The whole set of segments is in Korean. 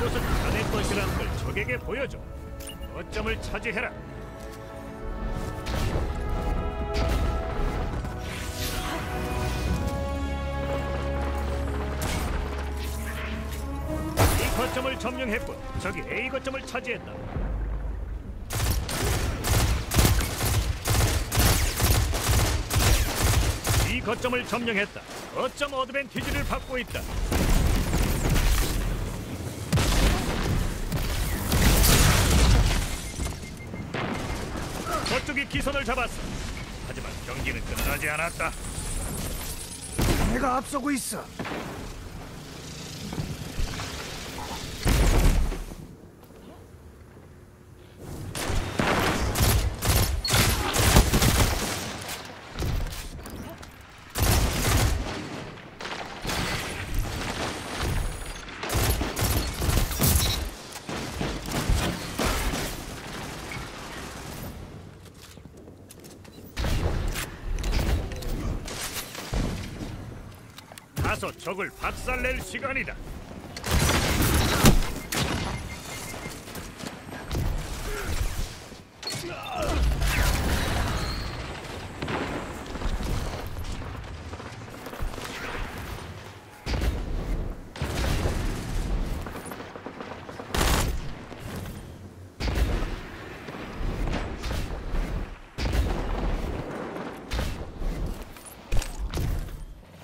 이곳은 자네 것이라는 걸 적에게 보여줘. 거점을 차지해라. 이 거점을 점령했고 저기 A 거점을 차지했다. 이 거점을 점령했다. 거점 어드밴티지를 받고 있다. 저쪽이 기선을 잡았어. 하지만 경기는 끝나지 않았다. 내가 앞서고 있어. 가서 적을 박살낼 시간이다.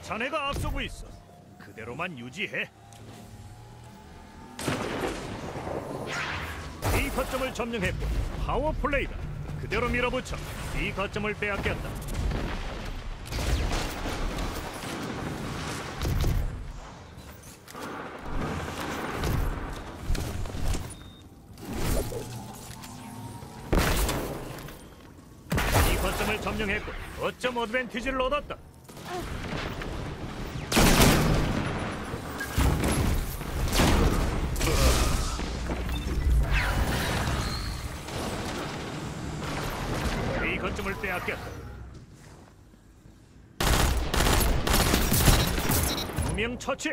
자네가 앞서고 있어. 그대로만 유지해. 이 거점을 점령했고 파워 플레이다. 그대로 밀어붙여. 이 거점을 빼앗겼다. 이 거점을 점령했고 거점 어드밴티지를 얻었다. 빼앗겼다. 두명 처치.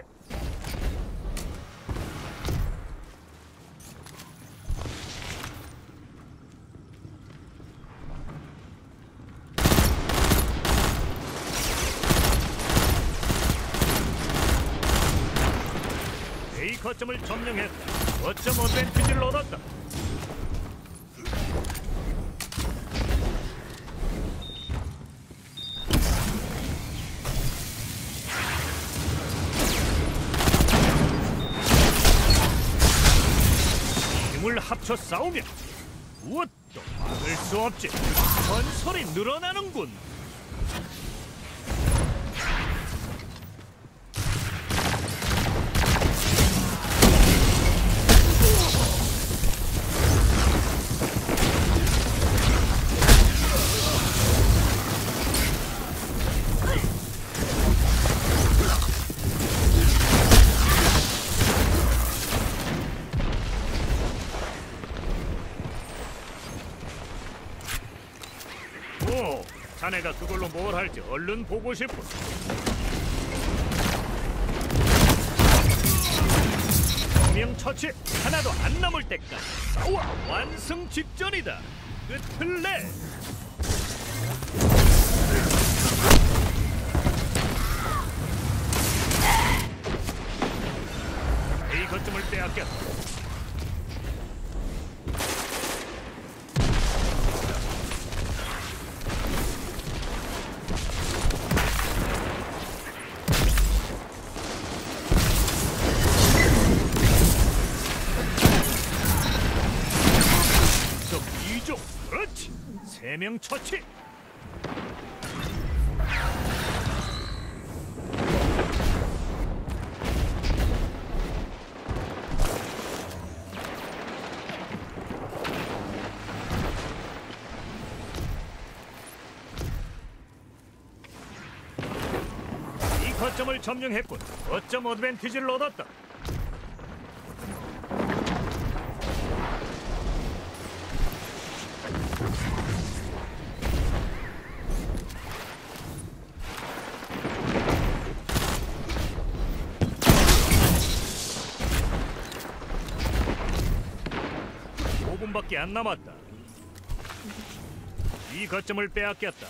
거점을 점령했다. 거점 어드밴티지를 얻었다. 힘을 합쳐 싸우면 무엇도 막을 수 없지. 전설이 늘어나는군. 자네가 그걸로 뭘 할지 얼른 보고 싶어. 명 처치 하나도 안 남을 때까지 싸워 완성 직전이다. 끝을 내. 이 거점을 빼앗겼다. 세 명 처치. 이 거점을 점령했군. 거점 어드밴티지를 얻었다 5분밖에 안 남았다. 이 거점을 빼앗겼다.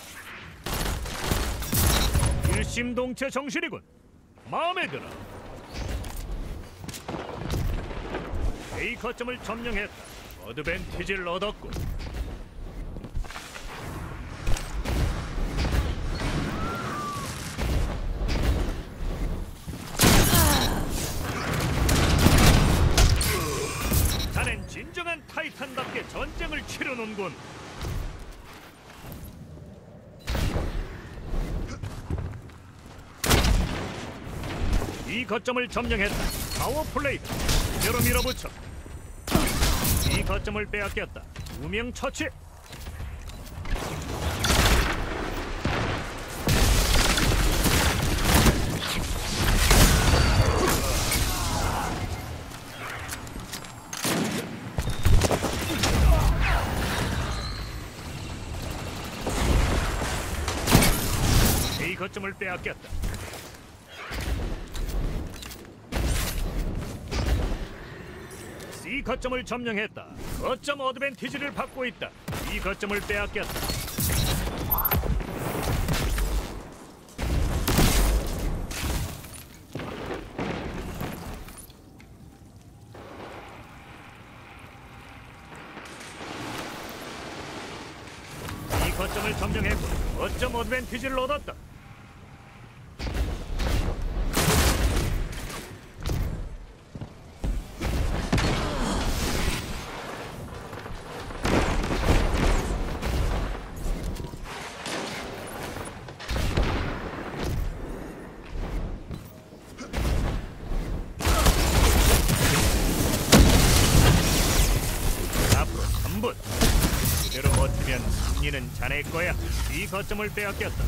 일심동체 정신이군. 마음에 들어. A 거점을 점령했다. 어드밴티지를 얻었군. 치르는군. 이 거점을 점령했다. 파워 플레이다. 그대로 밀어붙여. 이 거점을 빼앗겼다. 우명 처치. 거점을 빼앗겼다. C 거점을 점령했다. 거점 어드밴티지를 받고 있다. 이 거점을 빼앗겼다. 이 거점을 점령했고 거점 어드밴티지를 얻었다. 3분. 이대로 버티면 승리는 자네 거야. 이 거점을 빼앗겼다.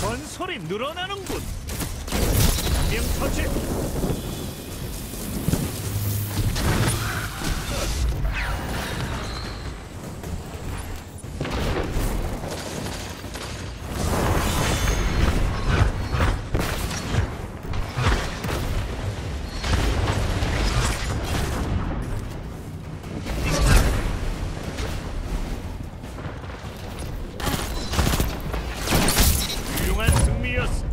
건설이 늘어나는군. 명 처치. Furious